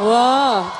哇。